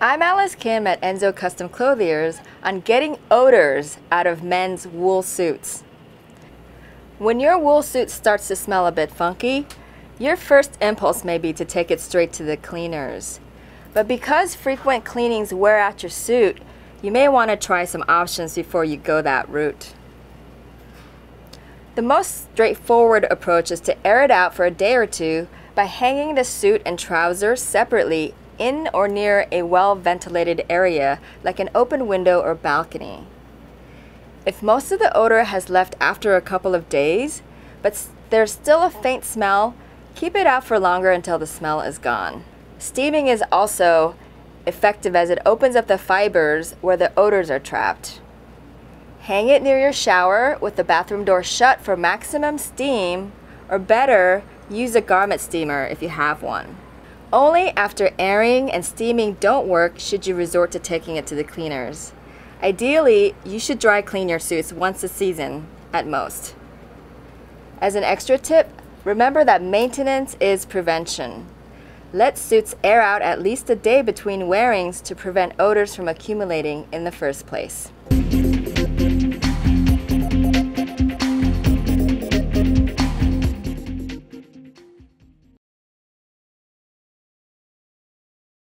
I'm Alice Kim at Enzo Custom Clothiers on getting odors out of men's wool suits. When your wool suit starts to smell a bit funky, your first impulse may be to take it straight to the cleaners. But because frequent cleanings wear out your suit, you may want to try some options before you go that route. The most straightforward approach is to air it out for a day or two by hanging the suit and trousers separately in or near a well ventilated area like an open window or balcony. If most of the odor has left after a couple of days, but there's still a faint smell, keep it out for longer until the smell is gone. Steaming is also effective as it opens up the fibers where the odors are trapped. Hang it near your shower with the bathroom door shut for maximum steam, or better, use a garment steamer if you have one. Only after airing and steaming don't work should you resort to taking it to the cleaners. Ideally, you should dry clean your suits once a season at most. As an extra tip, remember that maintenance is prevention. Let suits air out at least a day between wearings to prevent odors from accumulating in the first place.